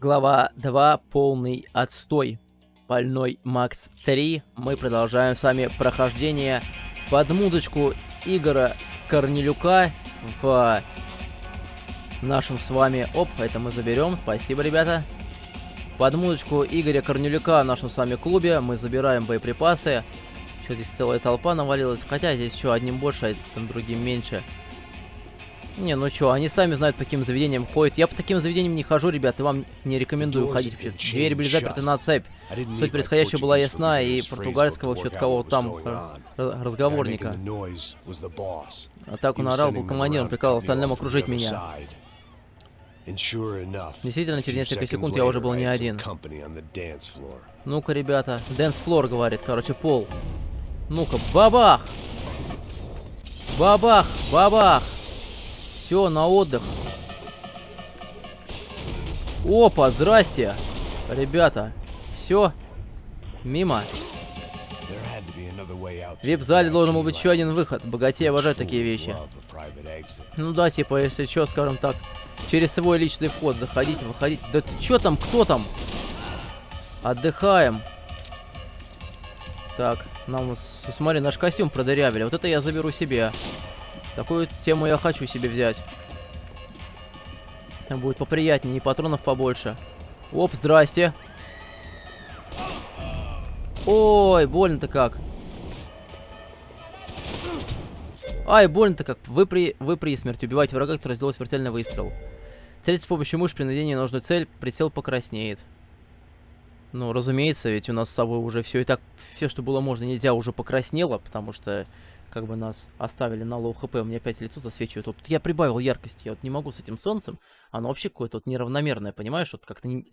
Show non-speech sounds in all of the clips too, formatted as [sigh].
Глава 2. Полный отстой. Больной Макс 3. Мы продолжаем с вами прохождение под музычку Игора Корнелюка в нашем с вами... Оп, это мы заберем. Спасибо, ребята. Под музычку Игоря Корнелюка в нашем с вами клубе мы забираем боеприпасы. Что здесь целая толпа навалилась. Хотя здесь что, одним больше, а другим меньше. Не, ну чё, они сами знают, по каким заведениям ходят. Я по таким заведениям не хожу, ребят, и вам не рекомендую ходить вообще. Двери были заперты на цепь. Суть происходящего была ясна, и португальского что-то кого там разговорника. А так он орал, был командиром, приказал остальным окружить меня. Действительно, через несколько секунд я уже был не один. Ну-ка, ребята, dance floor говорит, короче, пол. Ну-ка, бабах! Бабах! Бабах! Все, на отдых. Опа, здрасте. Ребята, все. Мимо. В вип-зале должен быть еще один выход. Богатеи обожают такие вещи. Ну да, типа, если что, скажем так, через свой личный вход заходить, выходить. Да ты что там, кто там? Отдыхаем. Так, нам, смотри, наш костюм продырявили. Вот это я заберу себе. Такую тему я хочу себе взять. Будет поприятнее, и патронов побольше. Оп, здрасте. Ой, больно-то как. Ай, больно-то как. Вы при, вы при смерти убиваете врага, который сделал смертельный выстрел. Целить с помощью мышь при наведении на нужную цель, прицел покраснеет. Ну, разумеется, ведь у нас с собой уже все и так, все, что было можно, нельзя, уже покраснело, потому что как бы нас оставили на low HP, у меня опять лицо засвечивает. Вот я прибавил яркости, я вот не могу с этим солнцем, оно вообще какое-то вот неравномерное, понимаешь? Вот как-то не...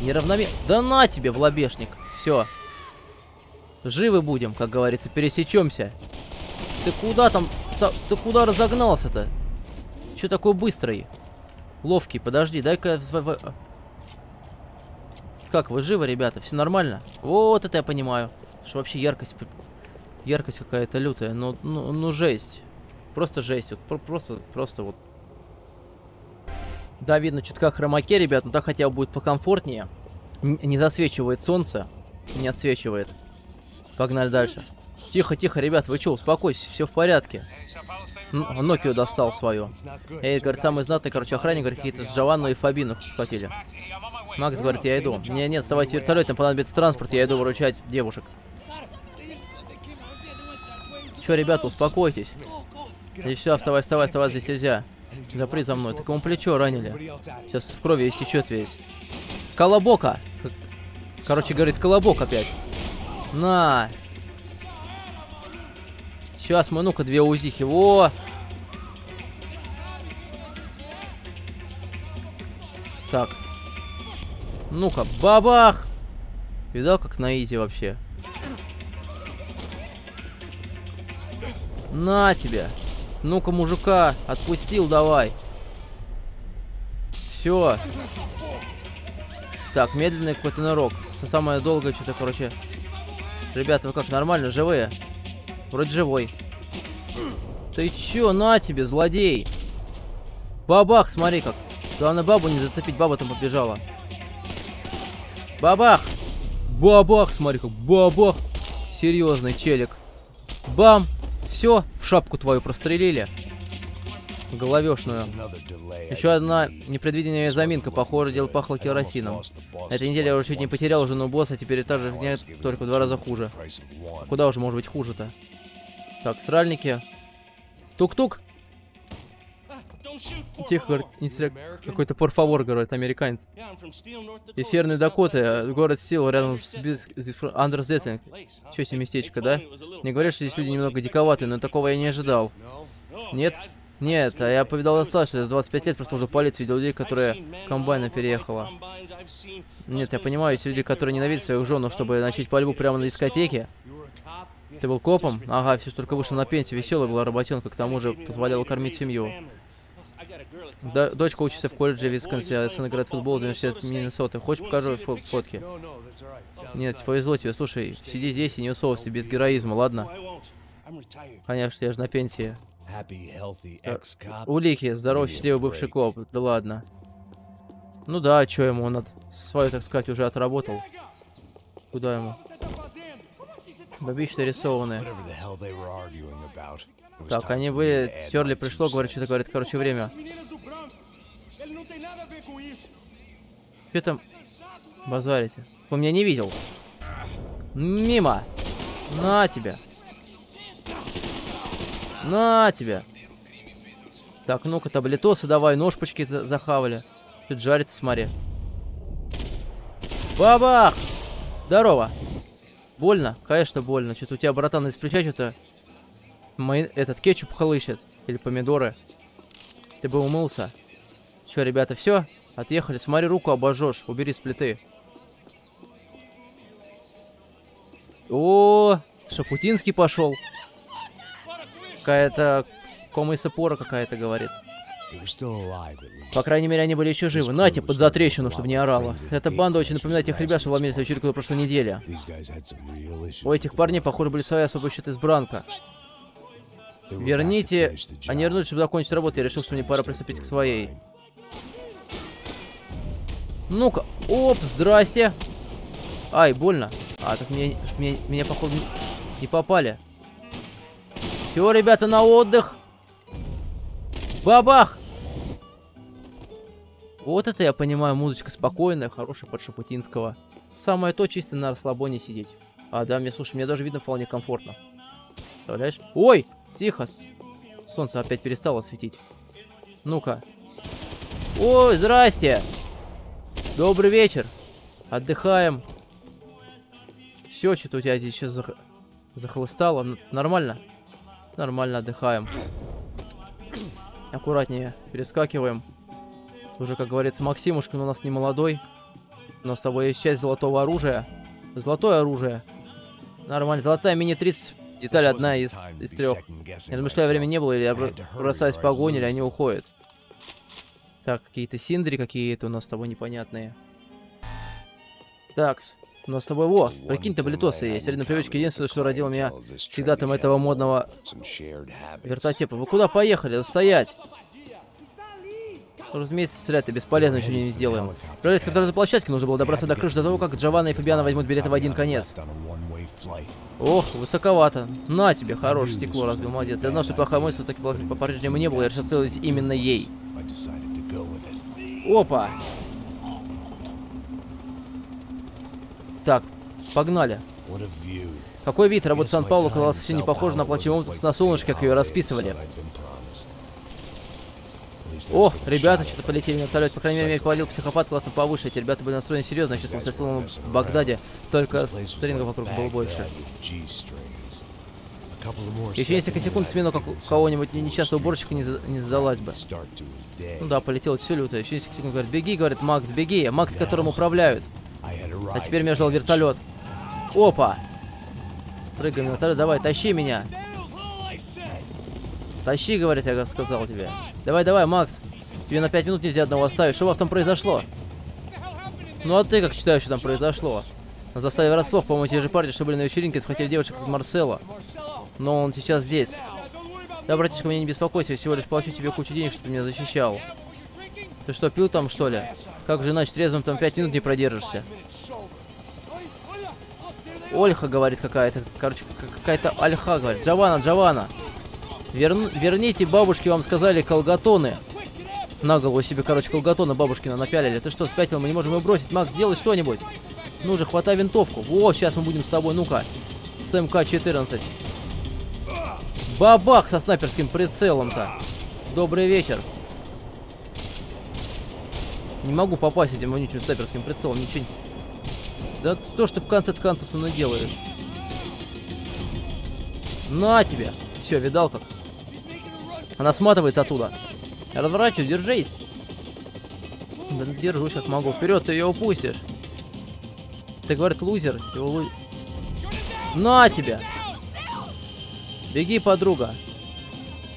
неравномерно. Да на тебе, в лобешник. Все. Живы будем, как говорится, пересечемся. Ты куда там... Ты куда разогнался-то? Че такой быстрый? Ловкий, подожди, дай-ка... Как, вы живы, ребята? Все нормально? Вот это я понимаю. Что вообще яркость яркость какая-то лютая. Ну, ну, ну жесть. Просто жесть. Вот, про просто, просто вот. Да, видно чутка хромаке, ребят, но так хотя бы будет покомфортнее. Н не засвечивает солнце. Не отсвечивает. Погнали дальше. Тихо, тихо, ребят, вы что, успокойтесь, все в порядке. Нокио достал свою. Эй, говорит, самый знатный, короче, охранник, говорит, какие-то Джованну и Фабину схватили. Макс говорит, я иду. Не, нет, оставайся вертолет, нам понадобится транспорт, я иду выручать девушек. Че, ребята, успокойтесь. Здесь все, вставай, вставай, вставай, здесь нельзя. Запри за мной. Так ему плечо ранили. Сейчас в крови истечет весь. Колобока! Короче, говорит, колобок опять. На! Сейчас мы, ну-ка, две узихи. Во! Так. Ну-ка, бабах! Видал, как на изи вообще? На тебе. Ну-ка, мужика, отпустил давай. Все. Так, медленный какой-то нырок. Самое долгое что-то, короче. Ребята, вы как, нормально, живые? Вроде живой. Ты чё, на тебе, злодей? Бабах, смотри как. Главное, бабу не зацепить, баба там побежала. Бабах! Бабах, смотри как, бабах! Серьезный челик. Бам! Все, в шапку твою прострелили. Головешную. Еще одна непредвиденная заминка. Похоже, дело пахло керосином. На этой неделе я уже чуть не потерял жену босса, теперь та же фигня, только в два раза хуже. Куда уже может быть хуже-то? Так, сральники. Тук-тук. Тихо, говорит, какой-то порфавор, говорит, американец. Из Северной Дакоты, город Сил, рядом с Андерс Детлинг. Че себе местечко, да? Не говорят, что здесь люди немного диковатые, но такого я не ожидал. Нет? Нет, а я повидал достаточно, за 25 лет просто уже полиция видел людей, которые комбайна переехала. Нет, я понимаю, есть люди, которые ненавидят своих жен, но чтобы начать пальбу прямо на дискотеке. Ты был копом? Ага, все только вышел на пенсию, веселая была работенка, к тому же позволяла кормить семью. Да, дочка учится в колледже Висконсин, а сын играет в футбол в университет Миннесоты. Хочешь, покажу фо фотки? Нет, повезло тебе. Слушай, сиди здесь и не усовывайся без героизма, ладно? Конечно, я же на пенсии. Улики, здоровый, счастливый бывший коп. Да ладно. Ну да, а что ему, он от... свою, так сказать, уже отработал. Куда ему? Бабища рисованные. Так, они были, терли пришло, говорит, что-то говорит, короче, время. Что там базарите? Он меня не видел. Мимо. На тебя. На тебя. Так, ну-ка, таблетосы давай, ножпочки за захавали. Тут жарится, смотри. Бабах! Здорово. Больно? Конечно, больно. Что-то у тебя, братан, из плеча что-то... Мой... Этот кетчуп хлыщет. Или помидоры. Ты бы умылся. Че, ребята, все? Отъехали. Смотри, руку обожжешь. Убери с плиты. О, Шапутинский пошел. Какая-то комыса пора какая-то говорит. По крайней мере, они были еще живы. Нате под затрещину, чтобы не орала. Эта банда очень напоминает тех ребят, что вломились в вечеринку на прошлой неделе. У этих парней, похоже, были свои особые счеты с Бранко. Верните... Они вернулись, чтобы закончить работу. Я решил, что мне пора приступить к своей. Ну-ка. Оп, здрасте. Ай, больно. А, так мне, мне, меня, походу, не попали. Все, ребята, на отдых. Бабах! Вот это я понимаю, музычка спокойная, хорошая под Шапутинского. Самое то, чисто на расслабоне сидеть. А, да, мне, слушай, мне даже видно вполне комфортно. Представляешь? Ой! Тихо! Солнце опять перестало светить. Ну-ка. Ой, здрасте! Добрый вечер. Отдыхаем. Все, что-то у тебя здесь сейчас зах... захлыстало. Нормально? Нормально отдыхаем. Аккуратнее перескакиваем. Уже, как говорится, Максимушкин у нас не молодой. Но с тобой есть часть золотого оружия. Золотое оружие. Нормально. Золотая мини-30. Деталь одна из, из трех. Я размышляю, времени не было, или я бросаюсь в погоню, или они уходят. Так, какие-то синдри какие-то у нас с тобой непонятные. Такс. У нас с тобой, во, прикинь, таблетосы есть. На привычке единственное, что родил меня всегда там этого модного вертотепа. Вы куда поехали? Стоять! Разумеется, стрелять-то бесполезно, ничего не сделаем. Отправляясь к второй площадке, нужно было добраться до крыши до того, как Джованна и Фабиана возьмут билеты в один конец. Ох, высоковато. На тебе, хорошее стекло разбил, молодец. Я знал, что плохая мысль, таки по-прежнему не было, я решил целить именно ей. Опа! Так, погнали. Какой вид? Работа Сан-Паулу казалась совсем не похожа на плачевом на солнышке, как ее расписывали. О, ребята что-то полетели на вертолете. По крайней мере, меня повалил психопат классно повыше. Эти ребята были настроены серьезно. Я чувствовал себя в Багдаде. Только стрингов вокруг было больше. Еще несколько секунд смену как кого-нибудь нечастого уборщика не, за, не задалась бы. Ну да, полетело все лютое. Еще несколько секунд говорит, беги, говорит Макс, беги. Макс, которым управляют. А теперь меня ждал вертолет. Опа! Прыгаем на вертолет, давай, тащи меня. Тащи, говорит, я сказал тебе. Давай, давай, Макс. Тебе на 5 минут нельзя одного оставить. Что у вас там произошло? Ну а ты как считаешь, что там произошло? Заставив врасплох, по-моему, те же парни, что были на вечеринке, схватили девушек, как Марсела. Но он сейчас здесь. Да, братишка, меня не беспокойся, я всего лишь плачу тебе кучу денег, чтобы ты меня защищал. Ты что, пил там, что ли? Как же иначе трезвым там пять минут не продержишься? Ольха, говорит какая-то. Короче, какая-то Альха, говорит. Джавана, Джавана. Вер... Верните бабушке, вам сказали, колготоны. На голову себе, короче, колготоны бабушкина напялили. Ты что, спятил? Мы не можем его бросить. Макс, сделай что-нибудь. Ну же, хватай винтовку. Во, сейчас мы будем с тобой, ну-ка. С МК-14. Бабах со снайперским прицелом-то. Добрый вечер. Не могу попасть этим вонючим снайперским прицелом, ничего. Да что ж ты в конце концов со мной делаешь? На тебе! Все, видал как? Она сматывается оттуда. Разворачивай, держись. Да, держусь как могу. Вперед, ты ее упустишь. Ты, говорит, лузер. Его лу... На тебя! Беги, подруга.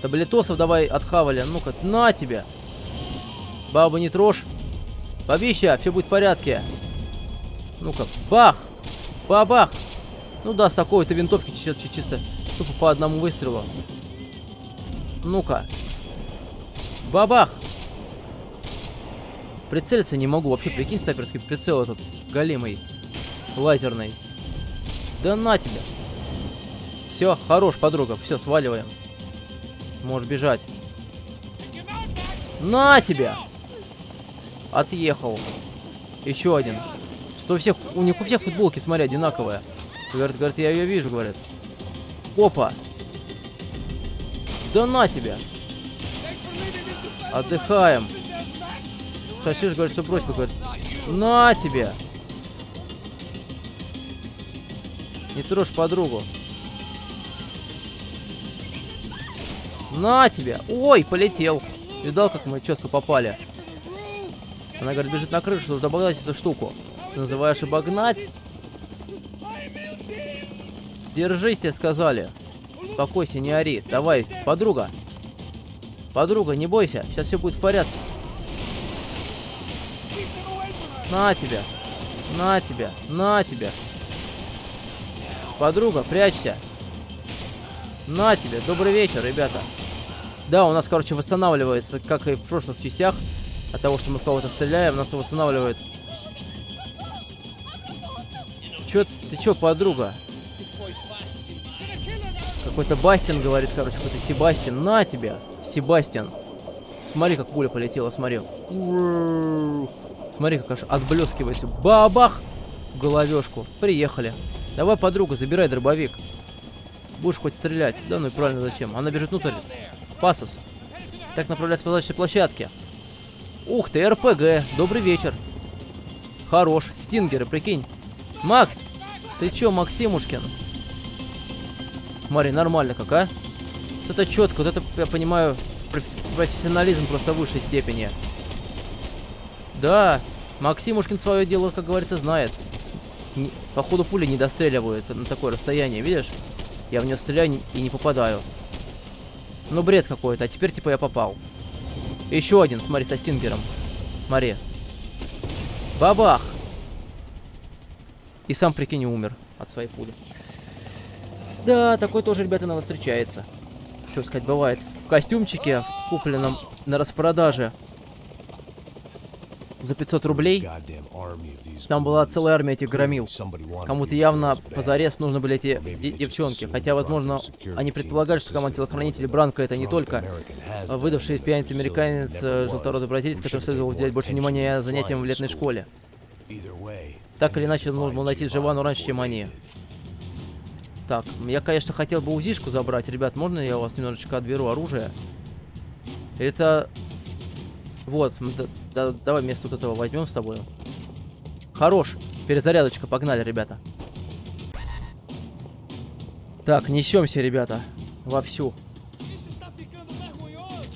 Таблетосов давай отхавали. Ну-ка, на тебя! Бабу не трожь. Бабища, все будет в порядке. Ну-ка, бах! Бабах! Ну да, с такой-то винтовки чисто, чисто тупо по одному выстрелу. Ну-ка. Бабах! Прицелиться не могу. Вообще, прикинь, снайперский прицел этот голимый. Лазерный. Да на тебя. Все, хорош, подруга. Все, сваливаем. Можешь бежать. На тебя! Отъехал. Еще один. Что у всех... У них у всех футболки, смотри, одинаковая. Говорит, говорит, я ее вижу, говорит. Опа! Да на тебя! Отдыхаем. Шашиш говорит, что бросил, говорит. На тебе! Не трожь подругу. На тебя! Ой, полетел. Видал, как мы четко попали? Она, говорит, бежит на крышу, нужно обогнать эту штуку. Ты называешь обогнать? Держись, тебе сказали. Успокойся, не ори. Давай, подруга. Подруга, не бойся. Сейчас все будет в порядке. На тебя. На тебя. На тебя. Подруга, прячься. На тебе. Добрый вечер, ребята. Да, у нас, короче, восстанавливается, как и в прошлых частях. От того, что мы в кого-то стреляем, нас восстанавливает. Чё, ты чё, подруга? Какой-то Бастин говорит, короче, какой-то Себастьян. На тебя, Себастьян. Смотри, как пуля полетела, смотри. Смотри, как аж отблескивается. Бабах! В головешку. Приехали. Давай, подруга, забирай дробовик. Будешь хоть стрелять. Да ну и правильно, зачем? Она бежит внутрь. Пасос. Так направляется по задачей площадке. Ух ты, РПГ. Добрый вечер. Хорош. Стингеры, прикинь. Макс! Ты чё, Максимушкин? Смотри, нормально как, а? Вот это четко, вот это, я понимаю, профессионализм просто высшей степени. Да, Максимушкин свое дело, как говорится, знает. Не, походу пули не достреливают на такое расстояние, видишь? Я в нее стреляю и не попадаю. Ну, бред какой-то, а теперь типа я попал. Еще один, смотри, со стингером. Смотри. Бабах! И сам, прикинь, умер от своей пули. Да, такой тоже, ребята, на вас встречается. Что сказать, бывает. В костюмчике, купленном на распродаже за 500 рублей. Там была целая армия этих громил. Кому-то явно позарез нужны были эти девчонки. Хотя, возможно, они предполагали, что команда телохранителей Бранко это не только выдавший пьяница американец, э, желтородый бразилец, который следовал уделять больше внимания занятиям в летной школе. Так или иначе, нужно было найти Джованну раньше, чем они. Так, я, конечно, хотел бы УЗИшку забрать. Ребят, можно я у вас немножечко отберу оружие? Это... Вот, да, да, давай вместо вот этого возьмем с тобой. Хорош. Перезарядочка, погнали, ребята. Так, несемся, ребята. Вовсю.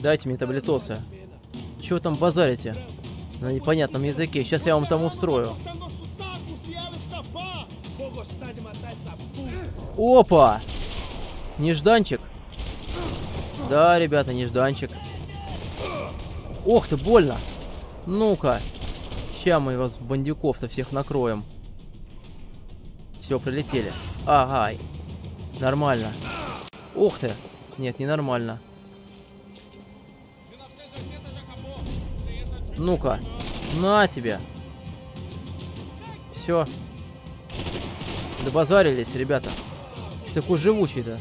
Дайте мне таблетосы. Чего там базарите? На непонятном языке. Сейчас я вам там устрою. Опа! Нежданчик. Да, ребята, нежданчик. Ох ты, больно. Ну-ка. Ща мы вас, бандюков-то, всех накроем. Все, прилетели. Ага. Нормально. Ух ты. Нет, не нормально. Ну-ка. На тебе. Все. Добазарились, ребята. Такой живучий-то?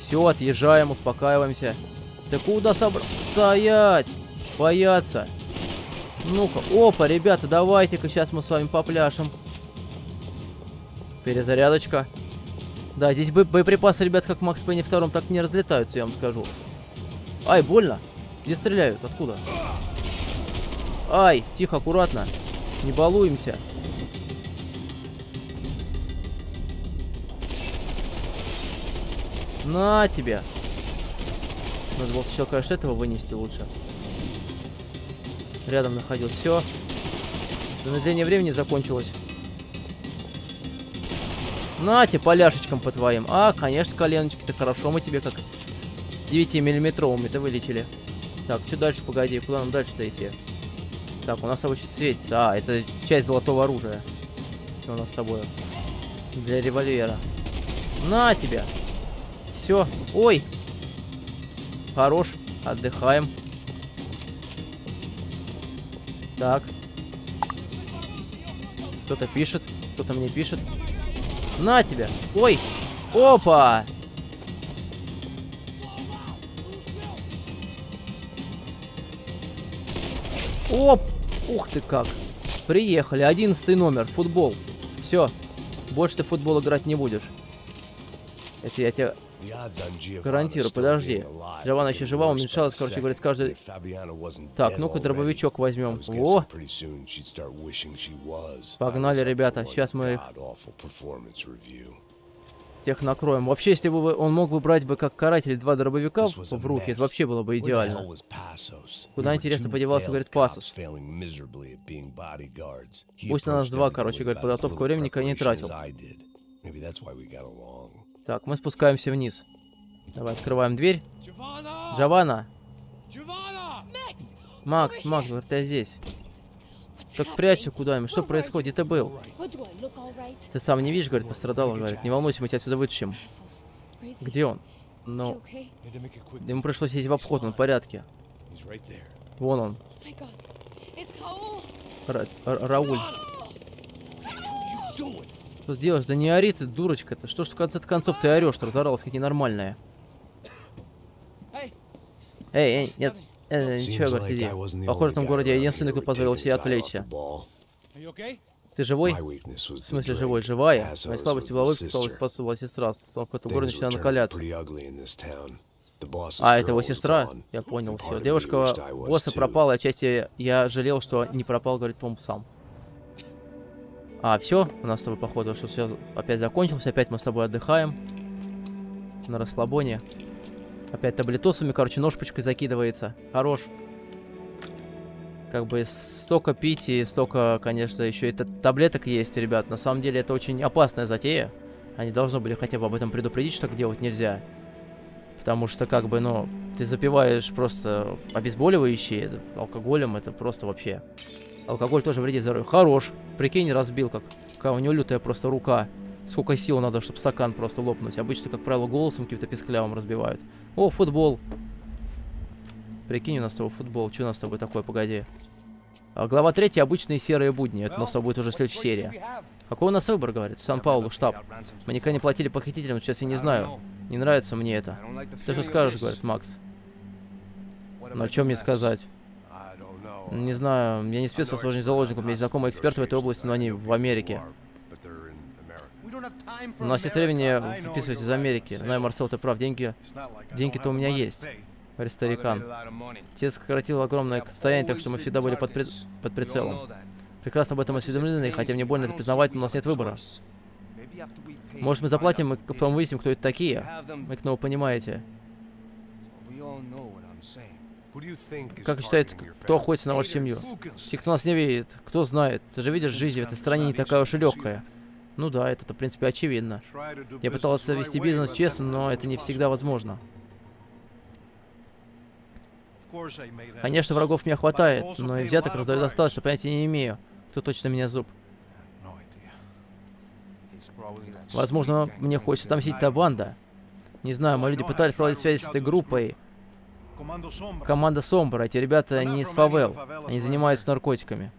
Все, отъезжаем, успокаиваемся. Ты куда собрал? Стоять! Бояться. Ну-ка, опа, ребята, давайте-ка сейчас мы с вами попляшем. Перезарядочка. Да, здесь бо боеприпасы, ребят, как в Макс Пенни втором, так не разлетаются, я вам скажу. Ай, больно. Где стреляют? Откуда? Ай, тихо, аккуратно. Не балуемся. На тебе. Надо было сначала, конечно, этого вынести лучше. Рядом находил. Все. Замедление времени закончилось. Нате, поляшечкам по твоим. А, конечно, коленочки-то хорошо мы тебе как 9-миллиметровыми-то вылечили. Так, что дальше, погоди, куда нам дальше-то идти? Так, у нас обычно светится. А, это часть золотого оружия. Что у нас с тобой? Для револьвера. На тебя! Все. Ой! Хорош. Отдыхаем. Так. Кто-то пишет, кто-то мне пишет. На тебя! Ой! Опа! Оп! Ух ты как! Приехали. Одиннадцатый номер. Футбол. Все. Больше ты в футбол играть не будешь. Это я тебе гарантирую. Подожди. Джованна еще жива, уменьшалась, короче говоря, с каждой... Так, ну-ка дробовичок возьмем. О! Погнали, ребята. Сейчас мы их тех накроем. Вообще, если бы он мог бы брать бы как каратель два дробовика в руки, это вообще было бы идеально. Куда, интересно, подевался, говорит, Пасос. Пусть на нас два, короче, говорит, подготовка времени не тратил. Так, мы спускаемся вниз. Давай, открываем дверь. Джованна! Макс, Макс, говорит, я здесь. Так прячься куда-нибудь. Что происходит? Где ты был? Ты сам не видишь, говорит, пострадал. Он говорит, не волнуйся, мы тебя отсюда вытащим. Где он? Ну, ему пришлось сесть в обход, он в порядке. Вон он. Ра Рауль. Что делаешь? Да не ори ты, дурочка-то. Что ж в конце концов ты орешь, разоралась как ненормальная. Эй, эй, нет, Э, ничего, говорит, иди. Похоже, в том городе я единственный, кто позволил себе отвлечься. Ты живой? В смысле живой? Живая? Моя слабость была выписалась, спасла сестра. В этом городе начинает накаляться. А, это его сестра? Я понял, все. Девушка босса пропала, отчасти я жалел, что не пропал, говорит, по сам. А, все, у нас с тобой, походу, что все опять закончилось, опять мы с тобой отдыхаем. На расслабоне. Опять таблетосами, короче, ножпочкой закидывается. Хорош. Как бы столько пить и столько, конечно, еще и таблеток есть, ребят. На самом деле это очень опасная затея. Они должны были хотя бы об этом предупредить, что так делать нельзя. Потому что, как бы, ну, ты запиваешь просто обезболивающие алкоголем, это просто вообще... Алкоголь тоже вредит здоровью. Хорош. Прикинь, разбил, как... Какая у него лютая просто рука. Сколько сил надо, чтобы стакан просто лопнуть. Обычно, как правило, голосом каким-то песклявым разбивают. О, футбол. Прикинь, у нас с тобой футбол. Что у нас с тобой такое? Погоди. А, глава 3. Обычные серые будни. Это у нас с тобой будет уже следующая серия. Какой у нас выбор, говорит? Сан-Паулу, штаб. Мы никогда не платили похитителям, сейчас я не знаю. Не нравится мне это. Ты что скажешь, говорит Макс? Ну, о чем мне сказать? Не знаю, я не спец по служению заложникам, у меня есть знакомые эксперты в этой области, но они в Америке. У нас нет времени вписывать из Америки. Знаю, Марсел, ты прав, деньги... Деньги-то у меня есть. Говорит старикан. Отец сократил огромное состояние, так что мы всегда были под, при... под прицелом. Прекрасно об этом осведомлены, хотя мне больно это признавать, но у нас нет выбора. Может, мы заплатим, и потом выясним, кто это такие? Вы снова понимаете. Как считает, кто охотится на вашу семью? Те, кто нас не видит, кто знает. Ты же видишь, жизнь в этой стране не такая уж и легкая. Ну да, это, в принципе, очевидно. Я пытался вести бизнес честно, но это не всегда возможно. Конечно, врагов мне хватает, но и взяток раздаю достаточно, понятия не имею, кто точно меня зуб. Возможно, мне хочется отомстить та банда. Не знаю, мои люди пытались наладить связь с этой группой. Команда Сомбра, эти ребята не из фавел, они занимаются наркотиками.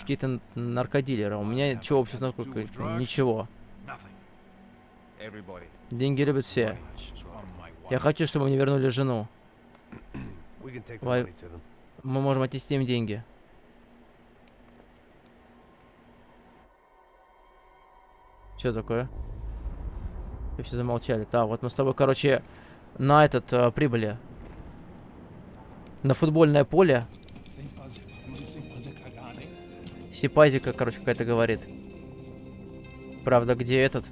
Какие-то наркодилеры. У меня чего общего с наркотиками? Ничего. Деньги любят все. Я хочу, чтобы мне вернули жену. [clears throat] Мы можем отнести им деньги. Что такое? И все замолчали. Да, вот мы с тобой, короче, на этот э, прибыли. На футбольное поле. Сипазика, короче, какая-то говорит. Правда, где этот?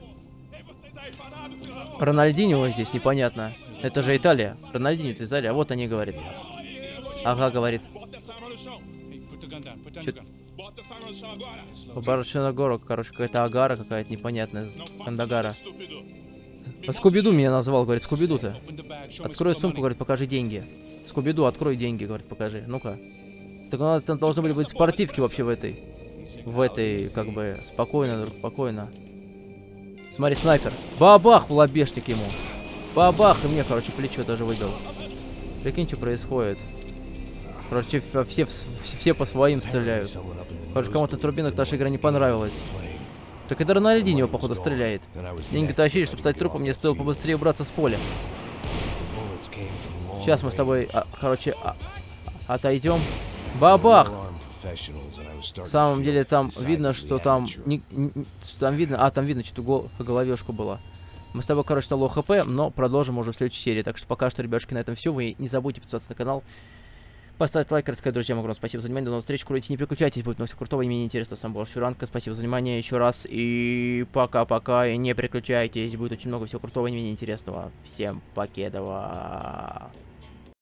Рональдинho здесь непонятно. Это же Италия. Рональдинho из Италии. А вот они говорит. Ага, говорит. Гору, короче, какая-то агара какая-то непонятная. Кандагара. Скубиду меня назвал, говорит, Скубиду ты. Открой сумку, говорит, покажи деньги. Скубиду, открой деньги, говорит, покажи. Ну-ка. Так у нас там должны были быть спортивки вообще в этой в этой, как бы, спокойно, друг, спокойно. Смотри, снайпер. Бабах в лобешник ему. Бабах, и мне, короче, плечо даже выбил. Прикинь, что происходит. Короче, все, все по своим стреляют. Короче, кому-то турбинок наша игра не понравилась. Так это Рональдинho, походу, стреляет. Деньги тащили, чтобы стать трупом, мне стоило побыстрее убраться с поля. Сейчас мы с тобой, а, короче, а, отойдем. Бабах! В самом деле там видно, что там... Не, не, что там видно... А, там видно, что гол, головешку была. Мы с тобой, короче, стало хп, но продолжим уже в следующей серии. Так что пока что, ребятушки, на этом все. Вы не забудьте подписаться на канал. Поставить лайк, рассказать друзьям огромное спасибо за внимание. До новых встреч. Курите, не переключайтесь, будет много крутого и менее интересно. Сам был Шуранка. Спасибо за внимание еще раз. И пока-пока. И не переключайтесь. Будет очень много всего крутого и менее интересного. Всем покедова.